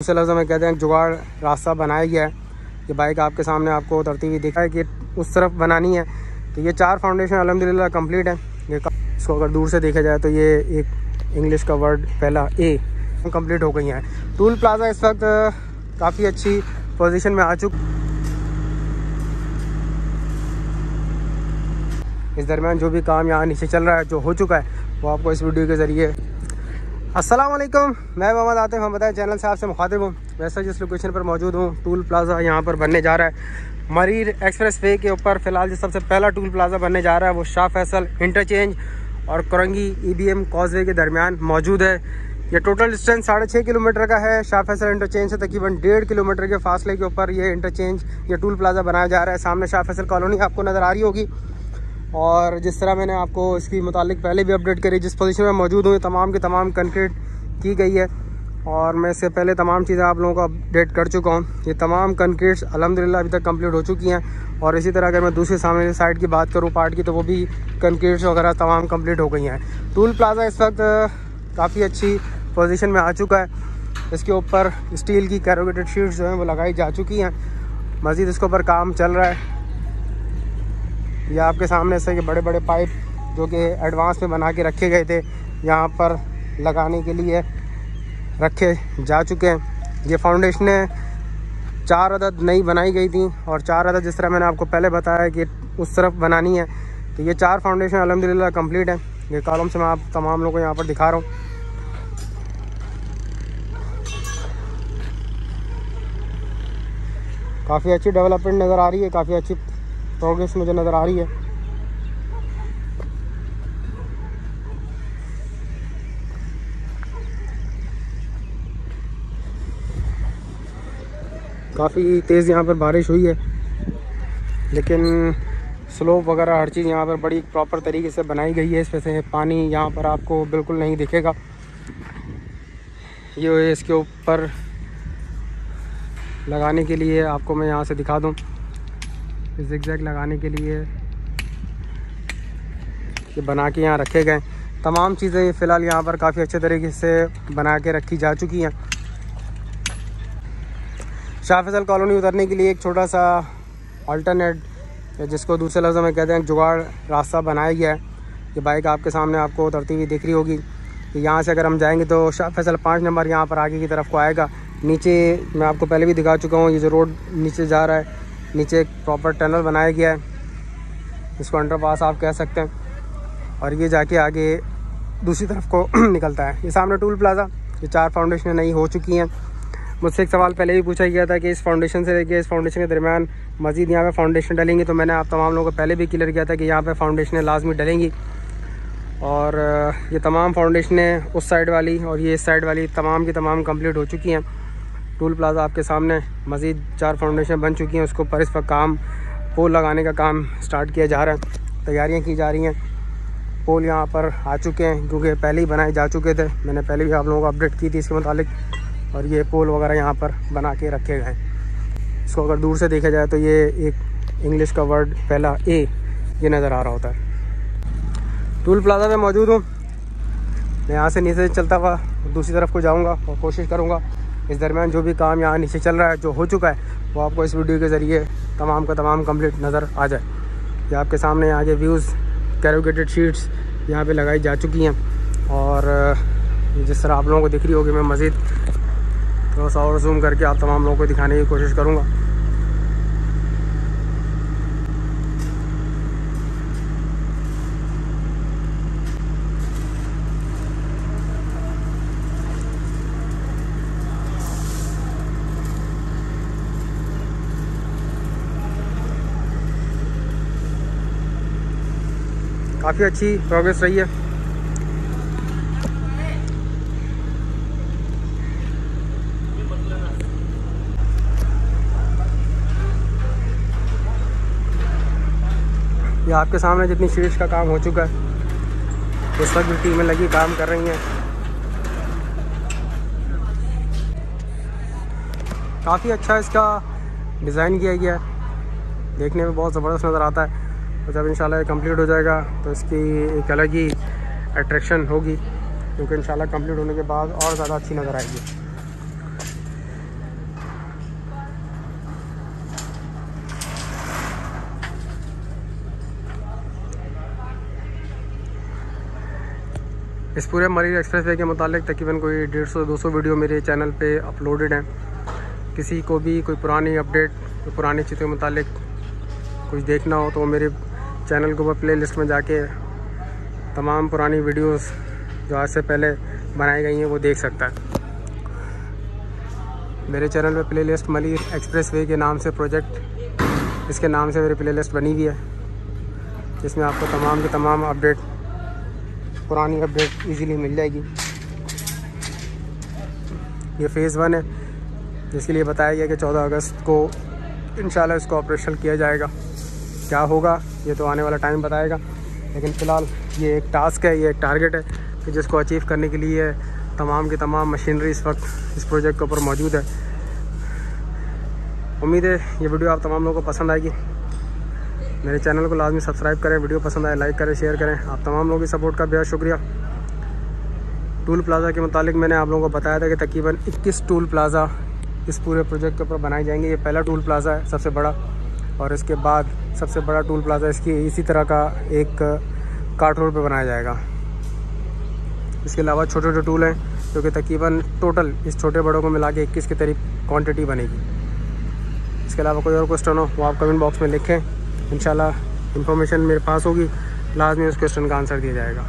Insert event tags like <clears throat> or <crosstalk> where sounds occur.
दूसरे लफ्ज़ में कहते हैं, जुगाड़ रास्ता बनाया गया है। ये बाइक आपके सामने आपको उतरती हुई दिखा है कि उस तरफ़ बनानी है। तो ये चार फाउंडेशन अलहमदिल्ला कंप्लीट है। ये इसको अगर दूर से देखा जाए तो ये एक इंग्लिश का वर्ड पहला ए कंप्लीट हो गई है। टूल प्लाजा इस वक्त काफ़ी अच्छी पोजीशन में आ चुक इस दरमियान जो भी काम यहाँ नीचे चल रहा है, जो हो चुका है, वो आपको इस वीडियो के ज़रिए अस्सलाम वालेकुम मैं मोहम्मद आतिफ, हम बताएँ चैनल से आपसे मुखातिब हूँ। वैसे जिस लोकेशन पर मौजूद हूँ, टूल प्लाज़ा यहाँ पर बनने जा रहा है। मरीर एक्सप्रेस वे के ऊपर फ़िलहाल जो सबसे पहला टूल प्लाज़ा बनने जा रहा है, वो शाह फैसल इंटरचेंज और Korangi E B M causeway के दरमियान मौजूद है। ये टोटल डिस्टेंस साढ़े छः किलोमीटर का है। शाह फैसल इंटरचेंज से तकरीबन डेढ़ किलोमीटर के फासले के ऊपर ये इंटरचेंज ये टूल प्लाज़ा बनाया जा रहा है। सामने शाह फैसल कॉलोनी आपको नज़र आ रही होगी। और जिस तरह मैंने आपको इसकी मुतालिक पहले भी अपडेट करी, जिस पोजीशन में मौजूद हूँ तमाम की तमाम कंक्रीट की गई है। और मैं इससे पहले तमाम चीज़ें आप लोगों को अपडेट कर चुका हूँ। ये तमाम कंक्रीट्स अलहमदिल्ला अभी तक कंप्लीट हो चुकी हैं। और इसी तरह अगर मैं दूसरे सामने साइड की बात करूँ पार्ट की तो वो भी कंक्रीट्स वगैरह तमाम कंप्लीट हो गई हैं। टूल प्लाज़ा इस वक्त काफ़ी अच्छी पोजीशन में आ चुका है। इसके ऊपर स्टील की कैरोगेटेड शीट्स जो हैं, वो लगाई जा चुकी हैं। मज़ीद इसके ऊपर काम चल रहा है। ये आपके सामने से बड़े बड़े पाइप जो कि एडवांस में बना के रखे गए थे, यहाँ पर लगाने के लिए रखे जा चुके हैं। ये फाउंडेशनें चार अदद नई बनाई गई थी और चार अदद जिस तरह मैंने आपको पहले बताया कि उस तरफ़ बनानी है तो ये चार फाउंडेशन अलहमदिल्ला कंप्लीट है। ये कॉलम से मैं आप तमाम लोगों को यहाँ पर दिखा रहा हूँ। काफ़ी अच्छी डेवलपमेंट नज़र आ रही है, काफ़ी अच्छी प्रोग्रेस मुझे नज़र आ रही है। काफ़ी तेज़ यहाँ पर बारिश हुई है, लेकिन स्लोप वगैरह हर चीज़ यहाँ पर बड़ी प्रॉपर तरीके से बनाई गई है। इस वजह से पानी यहाँ पर आपको बिल्कुल नहीं दिखेगा। ये इसके ऊपर लगाने के लिए आपको मैं यहाँ से दिखा दूँ। जिग लगाने के लिए। ये बना के यहाँ रखे गए। तमाम चीज़ें फ़िलहाल यहाँ पर काफ़ी अच्छे तरीके से बना के रखी जा चुकी हैं। शाह फैसल कॉलोनी उतरने के लिए एक छोटा सा अल्टरनेट जिसको दूसरे लफ्ज़ में कहते हैं जुगाड़ रास्ता बनाया गया है। ये बाइक आपके सामने आपको उतरती हुई दिख रही होगी। कि यहाँ से अगर हम जाएँगे तो शाह फैसल पाँच नंबर यहाँ पर आगे की तरफ़ को आएगा। नीचे मैं आपको पहले भी दिखा चुका हूँ, ये जो रोड नीचे जा रहा है नीचे एक प्रॉपर टनल बनाया गया है। इसको अंडर पास आप कह सकते हैं। और ये जाके आगे दूसरी तरफ़ को <clears throat> निकलता है। ये सामने टूल प्लाज़ा, ये चार फाउंडेशन नई हो चुकी हैं। मुझसे एक सवाल पहले भी पूछा गया था कि इस फाउंडेशन से लेके इस फाउंडेशन के दरमियान मज़ीद यहाँ पे फाउंडेशन डलेंगी तो मैंने आप तमाम लोगों को पहले भी क्लियर किया था कि यहाँ पे फाउंडेशनें लाजमी डलेंगी। और, ये तमाम फाउंडेशनें उस साइड वाली और ये इस साइड वाली तमाम की तमाम कंप्लीट हो चुकी हैं। टूल प्लाजा आपके सामने, मज़ीद चार फाउंडेशन बन चुकी हैं, उसको पर इस पर काम पोल लगाने का काम स्टार्ट किया जा रहा है। तैयारियाँ की जा रही हैं। पोल यहाँ पर आ चुके हैं, क्योंकि पहले ही बनाए जा चुके थे। मैंने पहले भी आप लोगों को अपडेट की थी इसके मुतालिक। और ये पोल वगैरह यहाँ पर बना के रखे गए हैं। इसको अगर दूर से देखा जाए तो ये एक इंग्लिश का वर्ड पहला ए ये नज़र आ रहा होता है। टूल प्लाजा पे मौजूद हूँ। मैं यहाँ से नीचे चलता हुआ दूसरी तरफ़ को जाऊँगा और कोशिश करूँगा इस दरमियान जो भी काम यहाँ नीचे चल रहा है, जो हो चुका है, वो आपको इस वीडियो के ज़रिए तमाम का तमाम कंप्लीट नज़र आ जाए। ये आपके सामने आगे व्यूज़ कैरोगेटेड शीट्स यहाँ पर लगाई जा चुकी हैं। और जिस तरह आप लोगों को दिख रही होगी मैं मज़ीद, थोड़ा सा और जूम करके आप तमाम लोगों को दिखाने की कोशिश करूँगा। काफ़ी अच्छी प्रोग्रेस रही है। ये आपके सामने जितनी शीर्ष का काम हो चुका है इस वक्त भी टीमें लगी, काम कर रही हैं। काफ़ी अच्छा इसका डिज़ाइन किया गया है। देखने में बहुत ज़बरदस्त नज़र आता है। तो जब इंशाल्लाह ये कंप्लीट हो जाएगा तो इसकी एक अलग ही अट्रैक्शन होगी, क्योंकि इंशाल्लाह कंप्लीट होने के बाद और ज़्यादा अच्छी नज़र आएगी। इस पूरे मरीज़ एक्सप्रेस वे के मतलब तकरीबन कोई डेढ़ सौ, दो सौ वीडियो मेरे चैनल पे अपलोडेड हैं। किसी को भी कोई पुरानी अपडेट, कोई पुरानी चीज़ों के मतलब कुछ देखना हो तो मेरे चैनल के ऊपर प्ले में जाके तमाम पुरानी वीडियोस जो आज से पहले बनाई गई हैं, वो देख सकता है। मेरे चैनल पे playlist Malir expressway के नाम से प्रोजेक्ट इसके नाम से मेरी प्ले लिस्ट बनी हुई है, जिसमें आपको तमाम के तमाम अपडेट पुरानी अपडेट इजीली मिल जाएगी। ये फ़ेज़ वन है, जिसके लिए बताया गया कि 14 अगस्त को इन इसको ऑपरेशन किया जाएगा। क्या होगा? ये तो आने वाला टाइम बताएगा। लेकिन फ़िलहाल ये एक टास्क है, ये एक टारगेट है कि जिसको अचीव करने के लिए तमाम की तमाम मशीनरी इस वक्त इस प्रोजेक्ट के ऊपर मौजूद है। उम्मीद है ये वीडियो आप तमाम लोगों को पसंद आएगी। मेरे चैनल को लाजमी सब्सक्राइब करें वीडियो पसंद आए लाइक करें शेयर करें। आप तमाम लोगों की सपोर्ट का बेहद शुक्रिया। टूल प्लाज़ा के मुतालिक मैंने आप लोगों को बताया था कि तकरीबन 21 टूल प्लाज़ा इस पूरे प्रोजेक्ट के ऊपर बनाए जाएँगे। ये पहला टूल प्लाज़ा है, सबसे बड़ा। और इसके बाद सबसे बड़ा टूल प्लाज़ा इसकी इसी तरह का एक कार्ट रोड पर बनाया जाएगा। इसके अलावा छोटे छोटे टूल हैं, जो कि तकरीबन टोटल इस छोटे बड़ों को मिला के इक्कीस के करीब क्वान्टिटी बनेगी। इसके अलावा कोई और क्वेश्चन हो, वो आप कमेंट बॉक्स में लिखें। इन इंफॉर्मेशन मेरे पास होगी। लाजमी उस क्वेश्चन का आंसर दिया जाएगा।